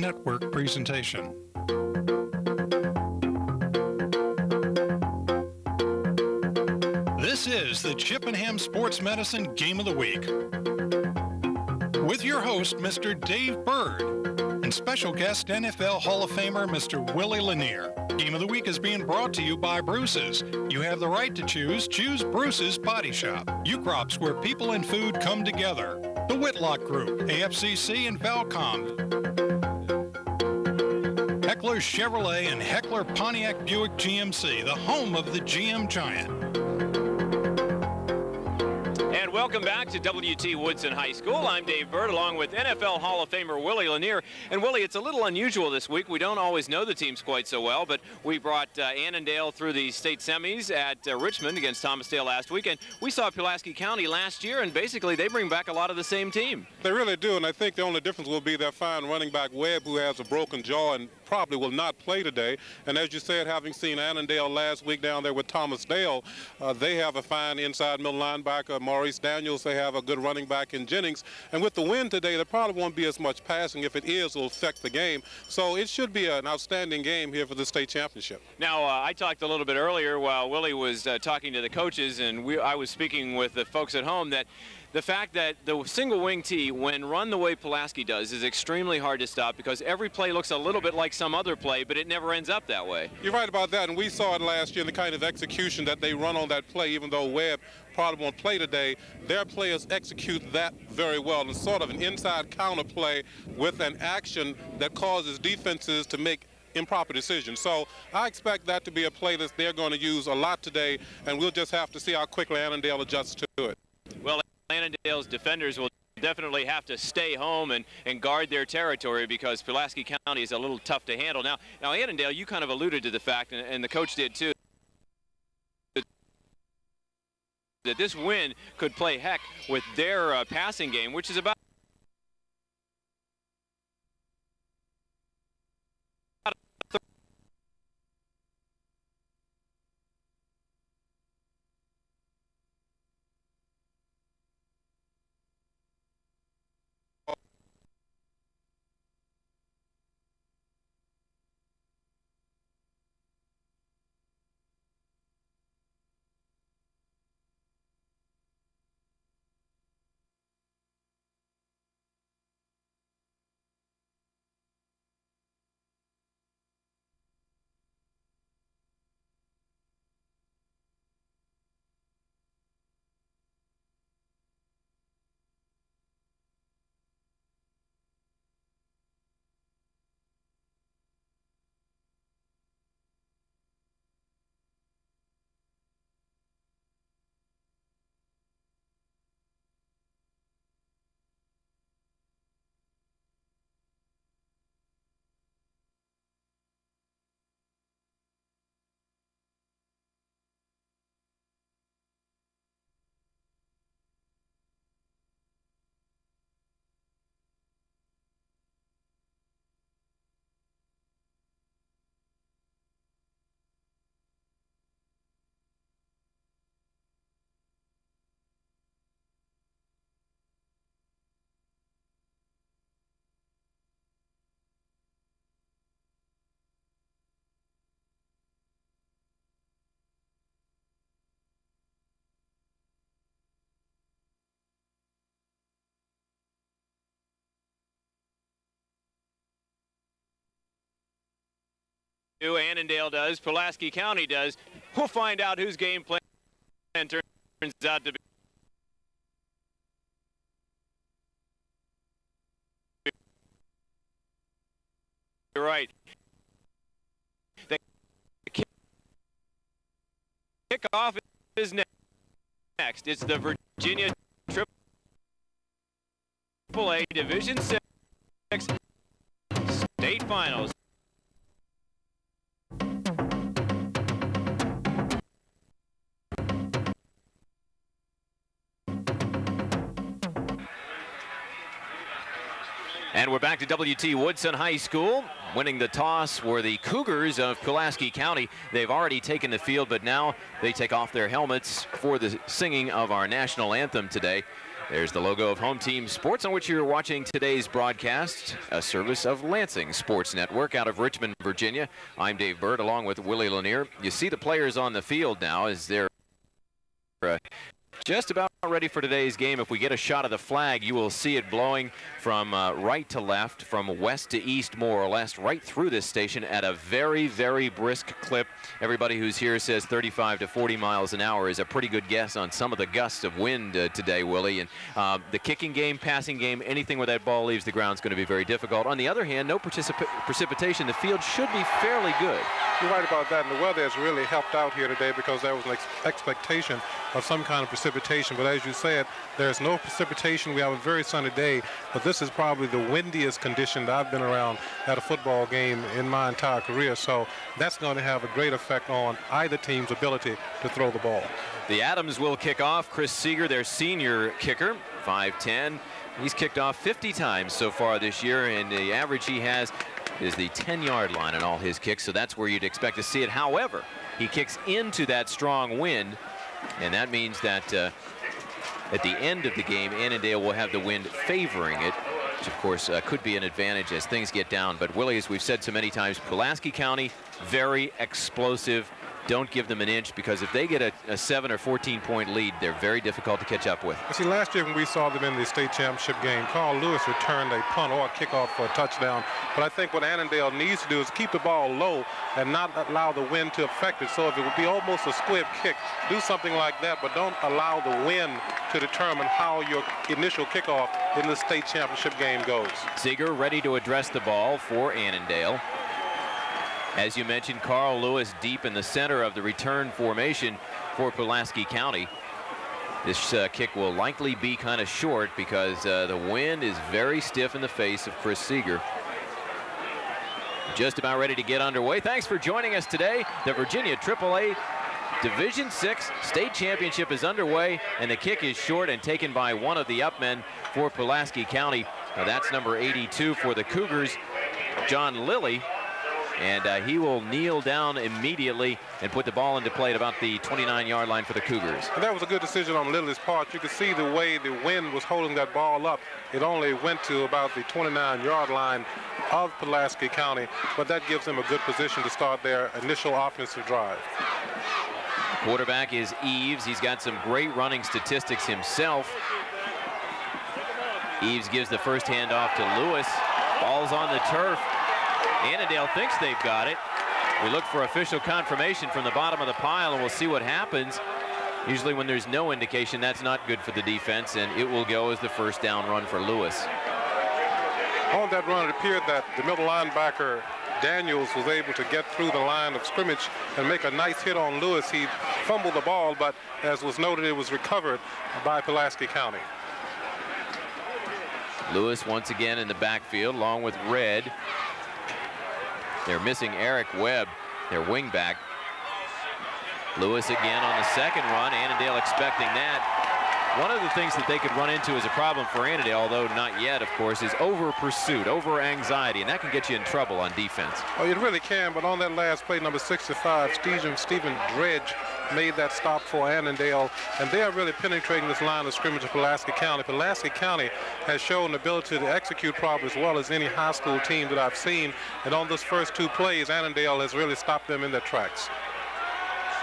Network presentation. This is the Chippenham Sports Medicine Game of the Week. With your host, Mr. Dave Bird, and special guest NFL Hall of Famer, Mr. Willie Lanier. Game of the Week is being brought to you by Bruce's. You have the right to choose. Choose Bruce's Body Shop. Ukrop's, where people and food come together. The Whitlock Group, AFCC, and Valcom. Heckler Chevrolet and Heckler Pontiac Buick GMC, the home of the GM Giant. Welcome back to W.T. Woodson High School. I'm Dave Bird along with NFL Hall of Famer Willie Lanier. And Willie, it's a little unusual this week. We don't always know the teams quite so well, but we brought uh, Annandale through the state semis at uh, Richmond against Thomas Dale last week. And we saw Pulaski County last year, and basically they bring back a lot of the same team. They really do, and I think the only difference will be their fine running back Webb, who has a broken jaw and probably will not play today. And as you said, having seen Annandale last week down there with Thomas Dale, uh, they have a fine inside middle linebacker, Maurice. They have a good running back in Jennings. And with the win today, there probably won't be as much passing. If it is, it'll affect the game. So it should be an outstanding game here for the state championship. Now, uh, I talked a little bit earlier while Willie was uh, talking to the coaches, and we, I was speaking with the folks at home that the fact that the single wing tee, when run the way Pulaski does, is extremely hard to stop because every play looks a little bit like some other play, but it never ends up that way. You're right about that, and we saw it last year in the kind of execution that they run on that play, even though Webb probably won't play today. Their players execute that very well, and sort of an inside counter play with an action that causes defenses to make improper decisions. So I expect that to be a play that they're going to use a lot today, and we'll just have to see how quickly Annandale adjusts to it. Well, Annandale's defenders will definitely have to stay home and, and guard their territory because Pulaski County is a little tough to handle. Now, now Annandale, you kind of alluded to the fact, and, and the coach did too, that this win could play heck with their uh, passing game, which is about Annandale does, Pulaski County does. We'll find out whose game plan turns out to be. You're Right. The kickoff is next. It's the Virginia Triple A Division 6 State Finals. And we're back to W.T. Woodson High School. Winning the toss were the Cougars of Pulaski County. They've already taken the field, but now they take off their helmets for the singing of our national anthem today. There's the logo of Home Team Sports on which you're watching today's broadcast, a service of Lansing Sports Network out of Richmond, Virginia. I'm Dave Bird along with Willie Lanier. You see the players on the field now as they're uh, just about ready for today's game. If we get a shot of the flag, you will see it blowing from uh, right to left, from west to east, more or less, right through this station at a very, very brisk clip. Everybody who's here says 35 to 40 miles an hour is a pretty good guess on some of the gusts of wind uh, today, Willie. And uh, the kicking game, passing game, anything where that ball leaves the ground is going to be very difficult. On the other hand, no precipitation. The field should be fairly good. You're right about that, and the weather has really helped out here today because there was an ex expectation of some kind of precipitation. But as you said, there's no precipitation. We have a very sunny day, but this is probably the windiest condition that I've been around at a football game in my entire career. So that's going to have a great effect on either team's ability to throw the ball. The Atoms will kick off. Chris Seeger, their senior kicker, 5'10". He's kicked off 50 times so far this year, and the average he has is the 10-yard line in all his kicks, so that's where you'd expect to see it. However, he kicks into that strong wind, and that means that uh, at the end of the game, Annandale will have the wind favoring it, which of course uh, could be an advantage as things get down. But Willie, as we've said so many times, Pulaski County, very explosive don't give them an inch because if they get a, a 7 or 14 point lead, they're very difficult to catch up with. See, last year when we saw them in the state championship game, Carl Lewis returned a punt or a kickoff for a touchdown. But I think what Annandale needs to do is keep the ball low and not allow the wind to affect it. So if it would be almost a squib kick, do something like that, but don't allow the wind to determine how your initial kickoff in the state championship game goes. Seeger ready to address the ball for Annandale. As you mentioned, Carl Lewis deep in the center of the return formation for Pulaski County. This uh, kick will likely be kind of short because uh, the wind is very stiff in the face of Chris Seeger. Just about ready to get underway. Thanks for joining us today. The Virginia AAA Division Six state championship is underway, and the kick is short and taken by one of the upmen for Pulaski County. Now that's number 82 for the Cougars, John Lilly and uh, he will kneel down immediately and put the ball into play at about the 29-yard line for the Cougars. And that was a good decision on Lilly's part. You could see the way the wind was holding that ball up. It only went to about the 29-yard line of Pulaski County, but that gives them a good position to start their initial offensive drive. Quarterback is Eves. He's got some great running statistics himself. Eves gives the first handoff to Lewis. Ball's on the turf. Annandale thinks they've got it. We look for official confirmation from the bottom of the pile, and we'll see what happens. Usually when there's no indication, that's not good for the defense, and it will go as the first down run for Lewis. On that run, it appeared that the middle linebacker, Daniels, was able to get through the line of scrimmage and make a nice hit on Lewis. He fumbled the ball, but as was noted, it was recovered by Pulaski County. Lewis once again in the backfield, along with Red. They're missing Eric Webb, their wingback. Lewis again on the second run. Annandale expecting that. One of the things that they could run into as a problem for Annandale, although not yet, of course, is over pursuit, over anxiety, and that can get you in trouble on defense. Oh, it really can, but on that last play, number 65, Stephen, Stephen Dredge made that stop for Annandale, and they are really penetrating this line of scrimmage of Pulaski County. Pulaski County has shown the ability to execute probably as well as any high school team that I've seen, and on those first two plays, Annandale has really stopped them in their tracks.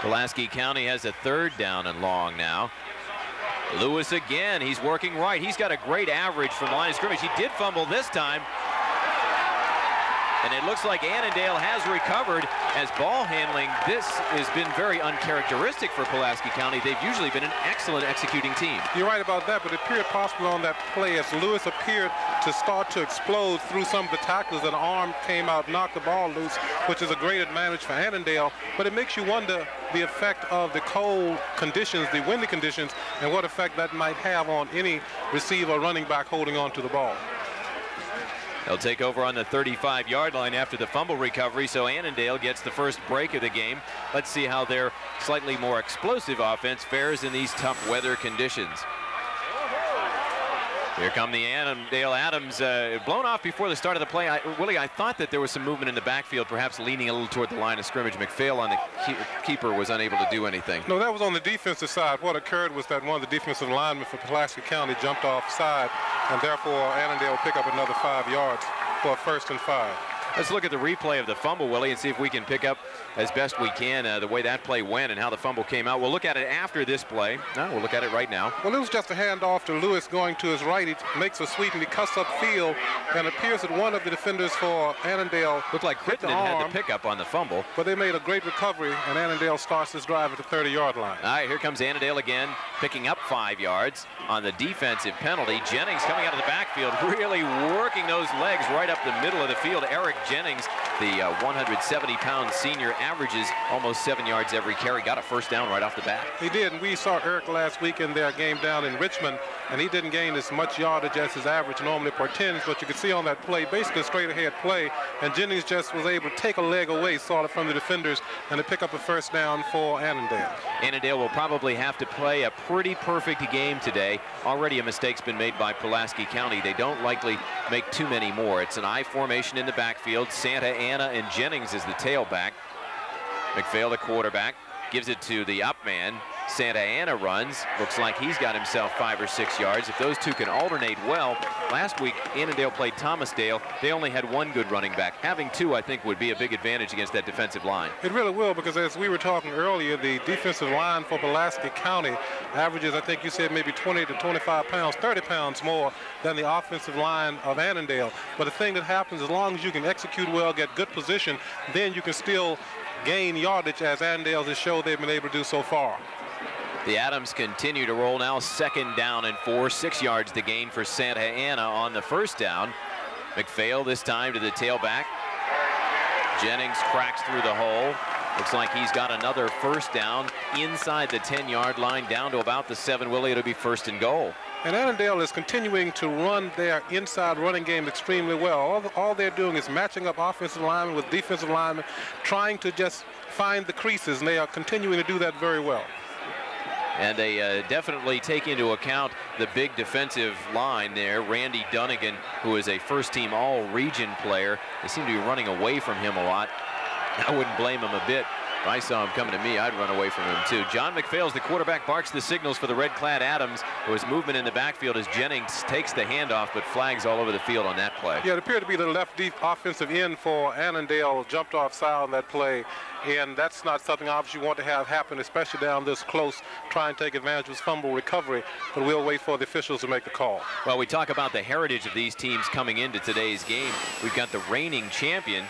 Pulaski County has a third down and long now. Lewis again. He's working right. He's got a great average from the line of scrimmage. He did fumble this time. And it looks like Annandale has recovered as ball handling. This has been very uncharacteristic for Pulaski County. They've usually been an excellent executing team. You're right about that, but it appeared possible on that play as Lewis appeared to start to explode through some of the tackles. An arm came out, knocked the ball loose, which is a great advantage for Annandale. But it makes you wonder the effect of the cold conditions, the windy conditions, and what effect that might have on any receiver running back holding on to the ball. They'll take over on the 35-yard line after the fumble recovery, so Annandale gets the first break of the game. Let's see how their slightly more explosive offense fares in these tough weather conditions. Here come the Annandale Atoms, uh, blown off before the start of the play. I, Willie, I thought that there was some movement in the backfield, perhaps leaning a little toward the line of scrimmage. McPhail on the keeper was unable to do anything. No, that was on the defensive side. What occurred was that one of the defensive linemen for Pulaski County jumped off side, and therefore Annandale will pick up another five yards for a first and five. Let's look at the replay of the fumble, Willie, and see if we can pick up as best we can uh, the way that play went and how the fumble came out. We'll look at it after this play. No, we'll look at it right now. Well, it was just a handoff to Lewis going to his right. He makes a sweep and he cuts up field and appears that one of the defenders for Annandale looked like Crittenden had the pickup on the fumble. But they made a great recovery and Annandale starts his drive at the 30-yard line. All right, here comes Annandale again, picking up five yards on the defensive penalty. Jennings coming out of the backfield, really working those legs right up the middle of the field. Eric Jennings, the 170-pound uh, senior, averages almost seven yards every carry. Got a first down right off the bat. He did, and we saw Eric last week in their game down in Richmond, and he didn't gain as much yardage as his average normally portends, but you can see on that play, basically a straight ahead play, and Jennings just was able to take a leg away sort of from the defenders and to pick up a first down for Annandale. Annandale will probably have to play a pretty perfect game today. Already a mistake's been made by Pulaski County. They don't likely make too many more. It's an I formation in the backfield. Santa Ana and Jennings is the tailback. McPhail, the quarterback, gives it to the up man. Santa Ana runs. Looks like he's got himself five or six yards. If those two can alternate well, last week Annandale played Thomas Dale. They only had one good running back. Having two, I think, would be a big advantage against that defensive line. It really will because as we were talking earlier, the defensive line for Pulaski County averages, I think you said maybe 20 to 25 pounds, 30 pounds more than the offensive line of Annandale. But the thing that happens, as long as you can execute well, get good position, then you can still gain yardage as Annandale has shown they've been able to do so far. The Adams continue to roll now. Second down and four. Six yards to gain for Santa Ana on the first down. McPhail this time to the tailback. Jennings cracks through the hole. Looks like he's got another first down inside the 10-yard line down to about the 7. Willie, it'll be first and goal. And Annandale is continuing to run their inside running game extremely well. All, all they're doing is matching up offensive linemen with defensive linemen, trying to just find the creases, and they are continuing to do that very well. And they uh, definitely take into account the big defensive line there. Randy Dunnigan, who is a first-team all-region player. They seem to be running away from him a lot. I wouldn't blame him a bit. If I saw him coming to me, I'd run away from him too. John McPhail's the quarterback, barks the signals for the red-clad Atoms. There was movement in the backfield as Jennings takes the handoff, but flags all over the field on that play. Yeah, it appeared to be the left deep offensive end for Annandale jumped offside on that play. And that's not something obviously you want to have happen, especially down this close, try and take advantage of his fumble recovery. But we'll wait for the officials to make the call. Well, we talk about the heritage of these teams coming into today's game. We've got the reigning champion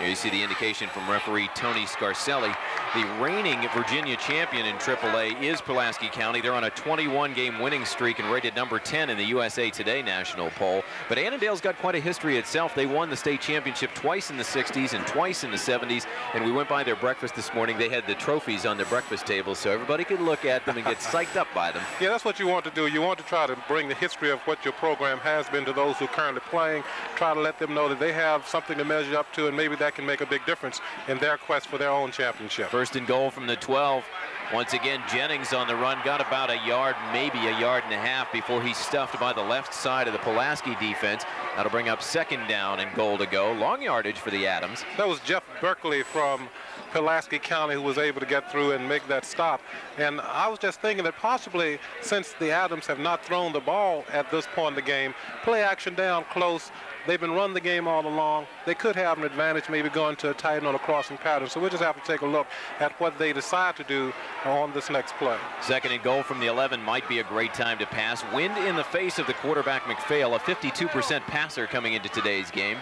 here you see the indication from referee Tony Scarcelli. The reigning Virginia champion in AAA is Pulaski County. They're on a 21-game winning streak and rated number 10 in the USA Today national poll. But Annandale's got quite a history itself. They won the state championship twice in the 60s and twice in the 70s. And we went by their breakfast this morning. They had the trophies on their breakfast table so everybody could look at them and get psyched up by them. Yeah, that's what you want to do. You want to try to bring the history of what your program has been to those who are currently playing. Try to let them know that they have something to measure up to and maybe that can make a big difference in their quest for their own championship. First and goal from the 12. Once again, Jennings on the run, got about a yard, maybe a yard and a half before he's stuffed by the left side of the Pulaski defense. That'll bring up second down and goal to go. Long yardage for the Atoms. That was Jeff Berkeley from Pulaski County who was able to get through and make that stop. And I was just thinking that possibly since the Atoms have not thrown the ball at this point in the game, play action down close, They've been running the game all along. They could have an advantage maybe going to a tight end on a crossing pattern. So we'll just have to take a look at what they decide to do on this next play. Second and goal from the 11 might be a great time to pass. Wind in the face of the quarterback McPhail, a 52% passer coming into today's game.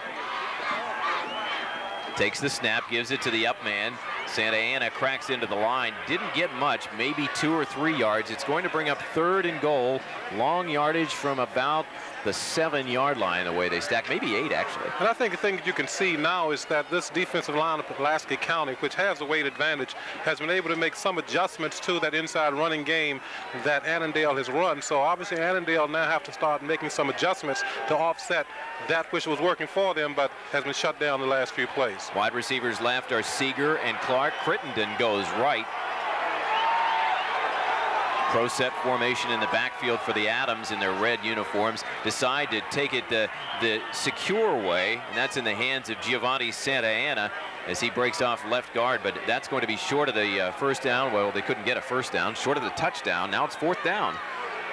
Takes the snap, gives it to the up man. Santa Ana cracks into the line. Didn't get much, maybe two or three yards. It's going to bring up third and goal. Long yardage from about the seven-yard line the way they stack, maybe eight actually. And I think the thing that you can see now is that this defensive line of Pulaski County, which has a weight advantage, has been able to make some adjustments to that inside running game that Annandale has run. So obviously Annandale now have to start making some adjustments to offset that which was working for them but has been shut down the last few plays. Wide receivers left are Seeger and Clark. Crittenden goes right. Pro set formation in the backfield for the Atoms in their red uniforms. Decide to take it the, the secure way, and that's in the hands of Giovanni Santa Anna as he breaks off left guard, but that's going to be short of the uh, first down. Well, they couldn't get a first down, short of the touchdown. Now it's fourth down.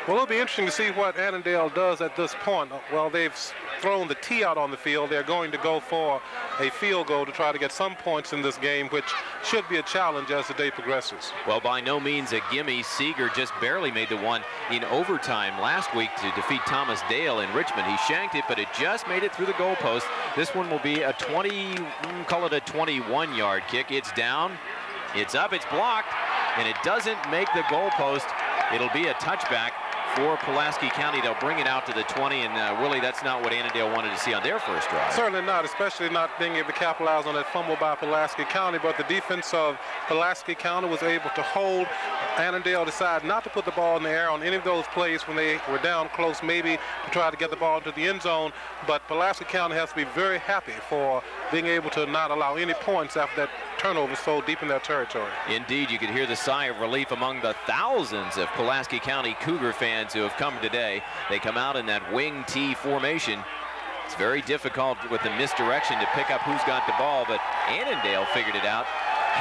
Well, it'll be interesting to see what Annandale does at this point. Well, they've thrown the tee out on the field. They're going to go for a field goal to try to get some points in this game, which should be a challenge as the day progresses. Well, by no means a gimme. Seeger just barely made the one in overtime last week to defeat Thomas Dale in Richmond. He shanked it, but it just made it through the goalpost. This one will be a 20, mm, call it a 21-yard kick. It's down, it's up, it's blocked, and it doesn't make the goalpost. It'll be a touchback for Pulaski County. They'll bring it out to the 20, and uh, really that's not what Annandale wanted to see on their first drive. Certainly not, especially not being able to capitalize on that fumble by Pulaski County, but the defense of Pulaski County was able to hold. Annandale decided not to put the ball in the air on any of those plays when they were down close, maybe to try to get the ball into the end zone, but Pulaski County has to be very happy for being able to not allow any points after that turnover so deep in their territory. Indeed, you could hear the sigh of relief among the thousands of Pulaski County Cougar fans who have come today. They come out in that wing T formation. It's very difficult with the misdirection to pick up who's got the ball, but Annandale figured it out.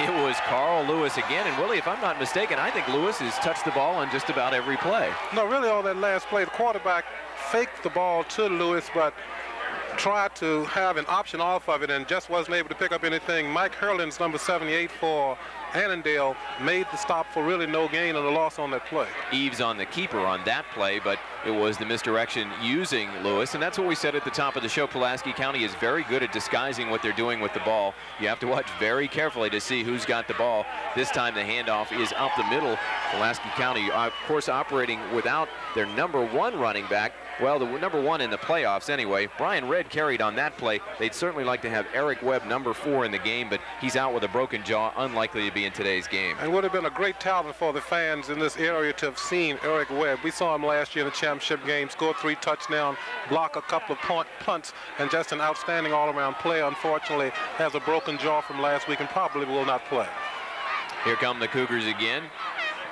It was Carl Lewis again, and Willie, if I'm not mistaken, I think Lewis has touched the ball on just about every play. No, really on that last play, the quarterback faked the ball to Lewis, but tried to have an option off of it and just wasn't able to pick up anything. Mike Hurlins, number 78 for Annandale, made the stop for really no gain and a loss on that play. Eves on the keeper on that play, but it was the misdirection using Lewis, and that's what we said at the top of the show. Pulaski County is very good at disguising what they're doing with the ball. You have to watch very carefully to see who's got the ball. This time the handoff is up the middle. Pulaski County, of course, operating without their number one running back, well, the number one in the playoffs anyway. Brian Red carried on that play. They'd certainly like to have Eric Webb number four in the game, but he's out with a broken jaw, unlikely to be in today's game. And would have been a great talent for the fans in this area to have seen Eric Webb. We saw him last year in the championship game, score three touchdowns, block a couple of punt, punts, and just an outstanding all-around play. Unfortunately, has a broken jaw from last week and probably will not play. Here come the Cougars again.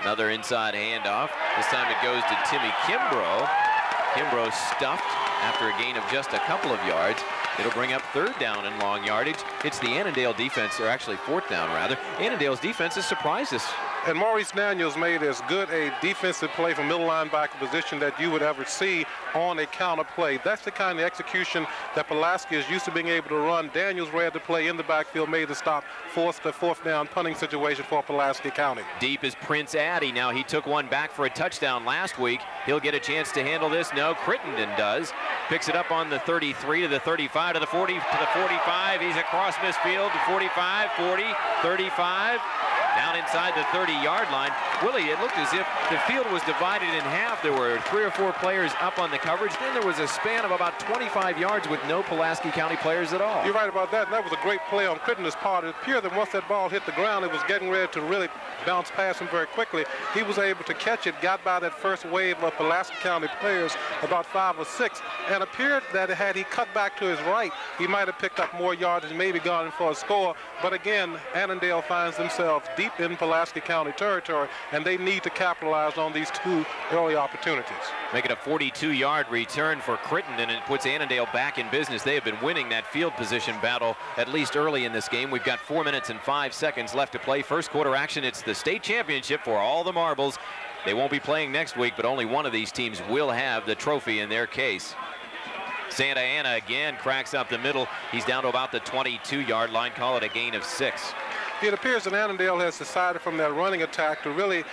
Another inside handoff. This time it goes to Timmy Kimbrough. Kimbrough stuffed after a gain of just a couple of yards. It'll bring up third down in long yardage. It's the Annandale defense, or actually fourth down rather. Annandale's defense has surprised us and Maurice Daniels made as good a defensive play from middle linebacker position that you would ever see on a counter play. That's the kind of execution that Pulaski is used to being able to run. Daniels read the play in the backfield, made the stop, forced the fourth down punting situation for Pulaski County. Deep is Prince Addy. Now he took one back for a touchdown last week. He'll get a chance to handle this. No, Crittenden does. Picks it up on the 33 to the 35 to the 40 to the 45. He's across midfield to 45, 40, 35 down inside the 30-yard line. Willie, it looked as if the field was divided in half. There were three or four players up on the coverage. Then there was a span of about 25 yards with no Pulaski County players at all. You're right about that. And that was a great play on Crittenden's part. It appeared that once that ball hit the ground, it was getting ready to really bounce past him very quickly. He was able to catch it, got by that first wave of Pulaski County players, about five or six, and appeared that had he cut back to his right, he might have picked up more yards and maybe gone for a score. But again, Annandale finds themselves deep in Pulaski County territory, and they need to capitalize on these two early opportunities. Make it a 42-yard return for Crittenden, and it puts Annandale back in business. They have been winning that field position battle at least early in this game. We've got four minutes and five seconds left to play. First quarter action, it's the state championship for all the marbles. They won't be playing next week, but only one of these teams will have the trophy in their case. Santa Anna again cracks up the middle. He's down to about the 22-yard line. Call it a gain of six. It appears that Annandale has decided from that running attack to really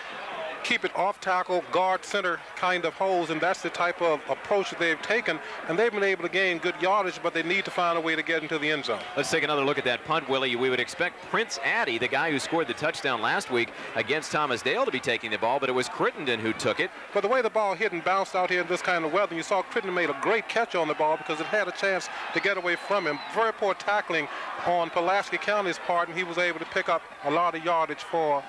keep it off tackle, guard center kind of holes, and that's the type of approach that they've taken. And they've been able to gain good yardage, but they need to find a way to get into the end zone. Let's take another look at that punt, Willie. We would expect Prince Addy, the guy who scored the touchdown last week against Thomas Dale, to be taking the ball, but it was Crittenden who took it. But the way the ball hit and bounced out here in this kind of weather, you saw Crittenden made a great catch on the ball because it had a chance to get away from him. Very poor tackling on Pulaski County's part, and he was able to pick up a lot of yardage for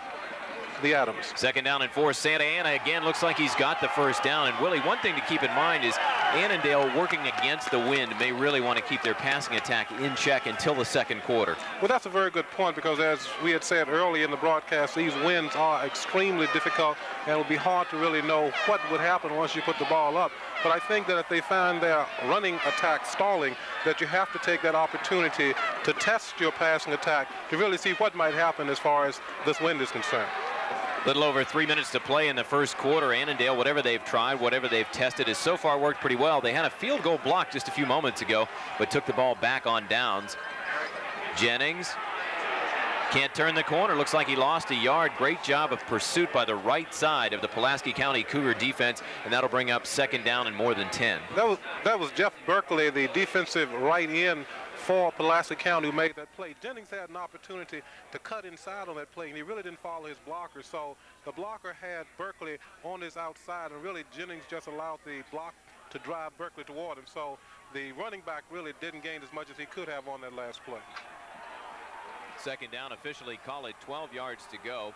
the Atoms. Second down and four. Santa Ana again looks like he's got the first down. And Willie, one thing to keep in mind is Annandale working against the wind may really want to keep their passing attack in check until the second quarter. Well, that's a very good point because as we had said earlier in the broadcast, these winds are extremely difficult and it will be hard to really know what would happen once you put the ball up. But I think that if they find their running attack stalling, that you have to take that opportunity to test your passing attack to really see what might happen as far as this wind is concerned. Little over three minutes to play in the first quarter. Annandale, whatever they've tried, whatever they've tested, has so far worked pretty well. They had a field goal block just a few moments ago, but took the ball back on downs. Jennings can't turn the corner. Looks like he lost a yard. Great job of pursuit by the right side of the Pulaski County Cougar defense, and that'll bring up second down and more than 10. That was that was Jeff Berkeley, the defensive right end for Pulaski County who made that play. Jennings had an opportunity to cut inside on that play, and he really didn't follow his blocker. So the blocker had Berkeley on his outside, and really Jennings just allowed the block to drive Berkeley toward him. So the running back really didn't gain as much as he could have on that last play. Second down officially call it 12 yards to go.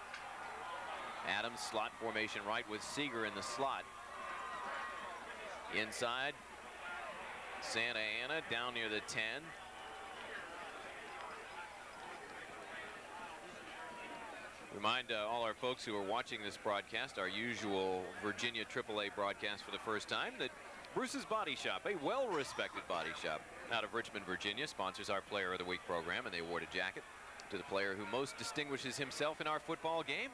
Atoms slot formation right with Seeger in the slot. Inside Santa Ana down near the 10. Remind uh, all our folks who are watching this broadcast, our usual Virginia AAA broadcast for the first time, that Bruce's Body Shop, a well-respected body shop out of Richmond, Virginia, sponsors our Player of the Week program, and they award a jacket to the player who most distinguishes himself in our football game.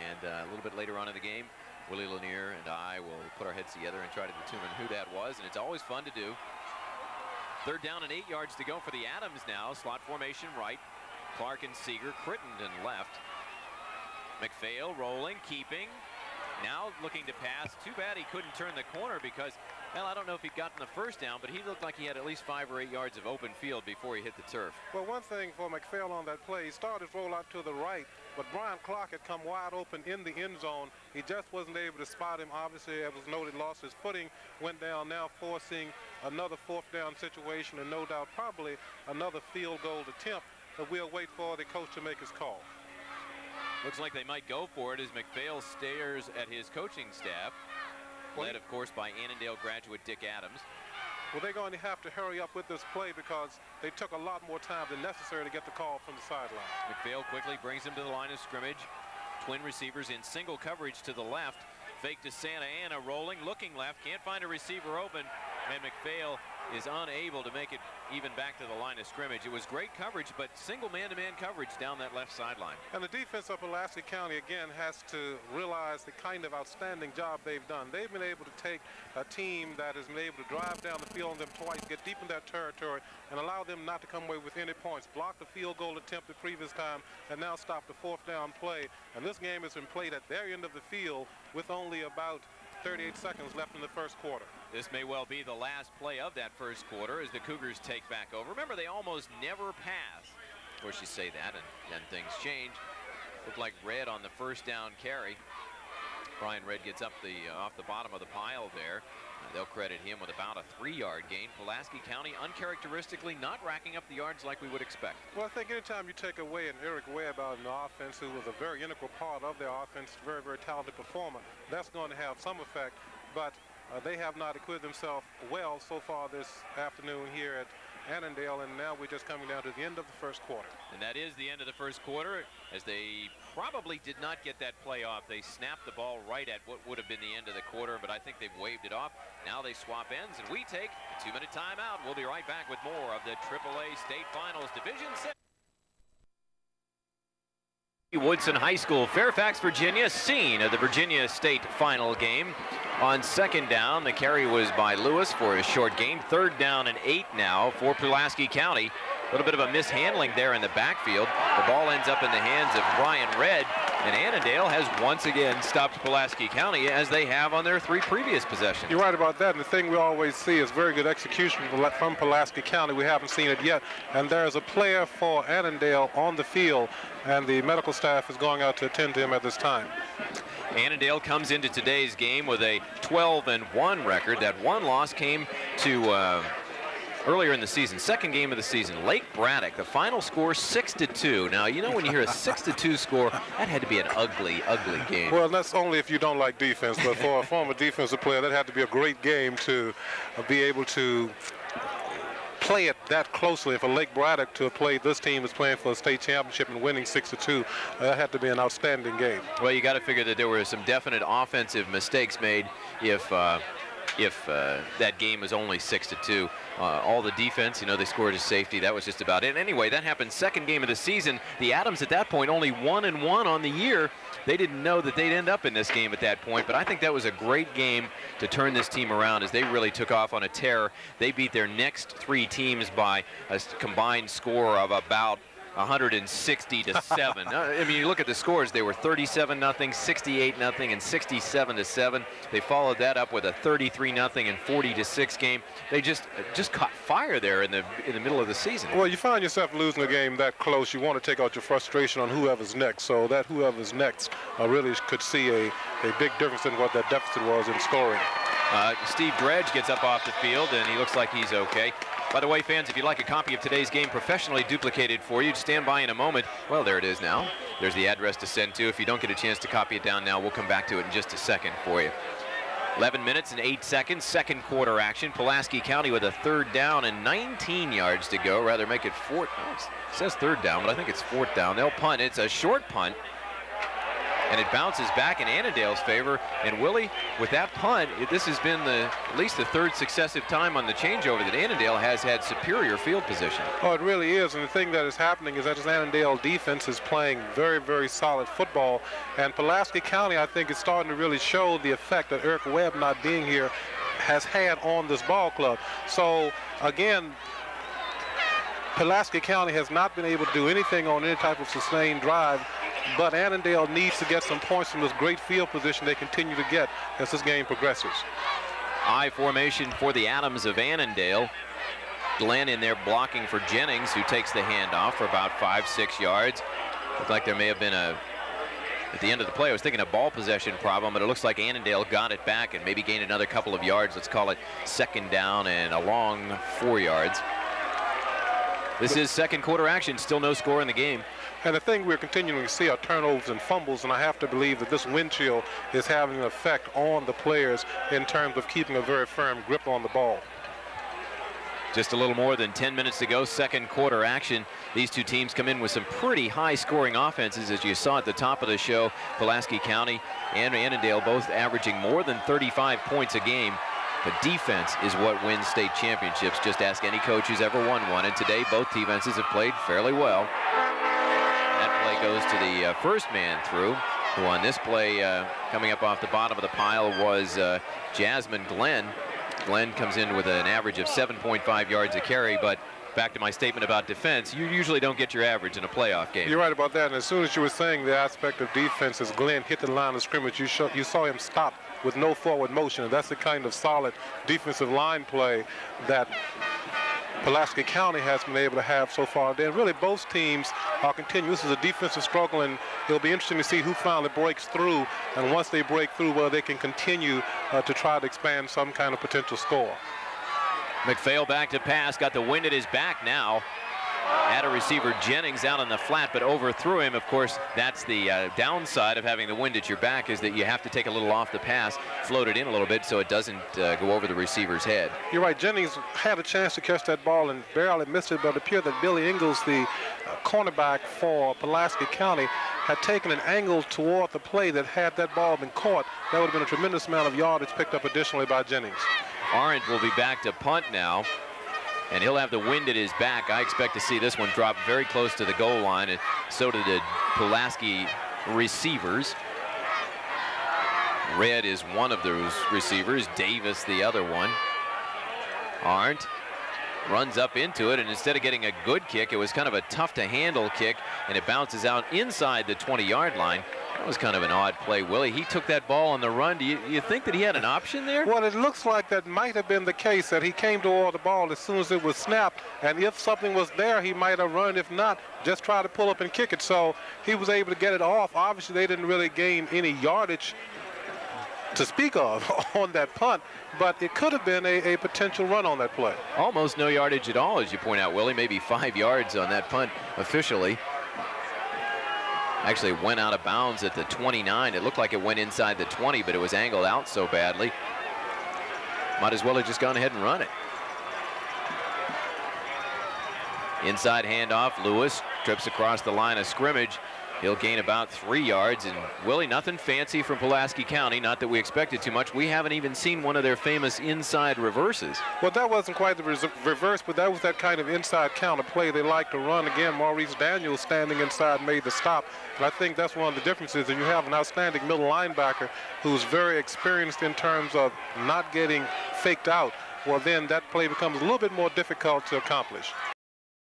And uh, a little bit later on in the game, Willie Lanier and I will put our heads together and try to determine who that was. And it's always fun to do. Third down and eight yards to go for the Atoms now. Slot formation right. Clark and Seeger, Crittenden left. McPhail rolling, keeping. Now looking to pass. Too bad he couldn't turn the corner because well, I don't know if he'd gotten the first down, but he looked like he had at least five or eight yards of open field before he hit the turf. Well, one thing for McPhail on that play, he started roll out to the right, but Brian Clark had come wide open in the end zone. He just wasn't able to spot him. Obviously, it was noted, lost his footing, went down, now forcing another fourth down situation, and no doubt probably another field goal attempt. But we'll wait for the coach to make his call. Looks like they might go for it as McPhail stares at his coaching staff led, of course, by Annandale graduate Dick Adams. Well, they're going to have to hurry up with this play because they took a lot more time than necessary to get the call from the sideline. McPhail quickly brings him to the line of scrimmage. Twin receivers in single coverage to the left. Fake to Santa Ana, rolling, looking left, can't find a receiver open, and McPhail is unable to make it even back to the line of scrimmage. It was great coverage, but single man-to-man -man coverage down that left sideline. And the defense of Pulaski County, again, has to realize the kind of outstanding job they've done. They've been able to take a team that has been able to drive down the field on them twice, get deep in their territory, and allow them not to come away with any points. Block the field goal attempt the previous time, and now stop the fourth down play. And this game has been played at their end of the field with only about 38 seconds left in the first quarter. This may well be the last play of that first quarter as the Cougars take back over. Remember, they almost never pass. Of course, you say that, and then things change. Looked like Red on the first down carry. Brian Red gets up the uh, off the bottom of the pile there. They'll credit him with about a three-yard gain. Pulaski County uncharacteristically not racking up the yards like we would expect. Well, I think anytime you take away an Eric Webb out in the offense, who was a very integral part of their offense, very, very talented performer, that's going to have some effect. But uh, they have not equipped themselves well so far this afternoon here at Annandale, and now we're just coming down to the end of the first quarter. And that is the end of the first quarter, as they probably did not get that play off. They snapped the ball right at what would have been the end of the quarter, but I think they've waved it off. Now they swap ends, and we take a two-minute timeout. We'll be right back with more of the AAA State Finals Division 6. Woodson High School, Fairfax, Virginia, scene of the Virginia State final game. On second down, the carry was by Lewis for a short gain. Third down and eight now for Pulaski County. A little bit of a mishandling there in the backfield. The ball ends up in the hands of Brian Red, and Annandale has once again stopped Pulaski County as they have on their three previous possessions. You're right about that, and the thing we always see is very good execution from Pulaski County. We haven't seen it yet, and there's a player for Annandale on the field, and the medical staff is going out to attend to him at this time. Annandale comes into today's game with a 12 and 1 record. That one loss came to uh, earlier in the season, second game of the season. Lake Braddock, the final score six to two. Now you know when you hear a six to two score, that had to be an ugly, ugly game. Well, that's only if you don't like defense. But for a former defensive player, that had to be a great game to uh, be able to play it that closely. For Lake Braddock to have played this team is playing for a state championship and winning six to two, uh, that had to be an outstanding game. Well, you got to figure that there were some definite offensive mistakes made if. Uh, if uh, that game was only six to two. Uh, all the defense, you know, they scored a safety. That was just about it. Anyway, that happened second game of the season. The Atoms at that point only one and one on the year. They didn't know that they'd end up in this game at that point, but I think that was a great game to turn this team around as they really took off on a tear. They beat their next three teams by a combined score of about 160 to 7. I mean, you look at the scores, they were 37 nothing, 68 nothing, and 67 to 7. They followed that up with a 33 nothing and 40 to 6 game. They just just caught fire there in the in the middle of the season. Well, you find yourself losing a game that close, you want to take out your frustration on whoever's next. So that whoever's next uh, really could see a, a big difference in what that deficit was in scoring. Uh, Steve Dredge gets up off the field, and he looks like he's okay. By the way, fans, if you'd like a copy of today's game professionally duplicated for you, stand by in a moment. Well, there it is now. There's the address to send to. If you don't get a chance to copy it down now, we'll come back to it in just a second for you. 11 minutes and 8 seconds, second quarter action. Pulaski County with a third down and 19 yards to go. Rather make it fourth. Oh, it says third down, but I think it's fourth down. They'll punt. It's a short punt and it bounces back in Annandale's favor. And Willie, with that punt, this has been the at least the third successive time on the changeover that Annandale has had superior field position. Oh, it really is. And the thing that is happening is that Annandale defense is playing very, very solid football. And Pulaski County, I think, is starting to really show the effect that Eric Webb not being here has had on this ball club. So, again, Pulaski County has not been able to do anything on any type of sustained drive but Annandale needs to get some points from this great field position they continue to get as this game progresses. I formation for the Atoms of Annandale. Glenn in there blocking for Jennings, who takes the handoff for about five, six yards. Looked like there may have been a, at the end of the play, I was thinking a ball possession problem, but it looks like Annandale got it back and maybe gained another couple of yards. Let's call it second down and a long four yards. This is second quarter action, still no score in the game. And the thing we're continuing to see are turnovers and fumbles, and I have to believe that this wind chill is having an effect on the players in terms of keeping a very firm grip on the ball. Just a little more than 10 minutes to go, second quarter action. These two teams come in with some pretty high scoring offenses, as you saw at the top of the show. Pulaski County and Annandale both averaging more than 35 points a game. But defense is what wins state championships. Just ask any coach who's ever won one. And today, both defenses have played fairly well goes to the uh, first man through, who on this play uh, coming up off the bottom of the pile was uh, Jasmine Glenn. Glenn comes in with an average of 7.5 yards a carry, but back to my statement about defense, you usually don't get your average in a playoff game. You're right about that. And as soon as you were saying the aspect of defense, as Glenn hit the line of scrimmage, you, show, you saw him stop with no forward motion. And that's the kind of solid defensive line play that Pulaski County has been able to have so far. Then really both teams are continuing. This is a defensive struggle, and it'll be interesting to see who finally breaks through. And once they break through, well, they can continue uh, to try to expand some kind of potential score. McPhail back to pass, got the wind at his back now. Had a receiver Jennings out on the flat, but overthrew him. Of course, that's the uh, downside of having the wind at your back is that you have to take a little off the pass, float it in a little bit so it doesn't uh, go over the receiver's head. You're right. Jennings had a chance to catch that ball and barely missed it, but it appeared that Billy Ingles, the uh, cornerback for Pulaski County, had taken an angle toward the play that had that ball been caught, that would have been a tremendous amount of yardage picked up additionally by Jennings. Arendt will be back to punt now and he'll have the wind at his back. I expect to see this one drop very close to the goal line, and so did the Pulaski receivers. Red is one of those receivers, Davis the other one. Arndt runs up into it, and instead of getting a good kick, it was kind of a tough to handle kick, and it bounces out inside the 20-yard line. That was kind of an odd play, Willie. He took that ball on the run. Do you, you, think that he had an option there? Well, it looks like that might have been the case, that he came toward the ball as soon as it was snapped, and if something was there, he might have run. If not, just try to pull up and kick it. So he was able to get it off. Obviously, they didn't really gain any yardage to speak of on that punt, but it could have been a, a potential run on that play. Almost no yardage at all, as you point out, Willie. Maybe five yards on that punt officially. Actually went out of bounds at the 29. It looked like it went inside the 20, but it was angled out so badly. Might as well have just gone ahead and run it. Inside handoff, Lewis trips across the line of scrimmage. He'll gain about three yards. And Willie, nothing fancy from Pulaski County. Not that we expected too much. We haven't even seen one of their famous inside reverses. Well, that wasn't quite the reverse, but that was that kind of inside counter play they like to run. Again, Maurice Daniels standing inside made the stop. And I think that's one of the differences that you have an outstanding middle linebacker who's very experienced in terms of not getting faked out well then that play becomes a little bit more difficult to accomplish.